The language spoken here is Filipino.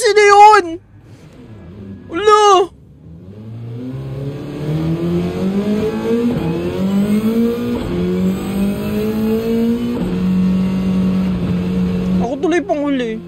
sino yun? Wala! Ako tuloy pang huli.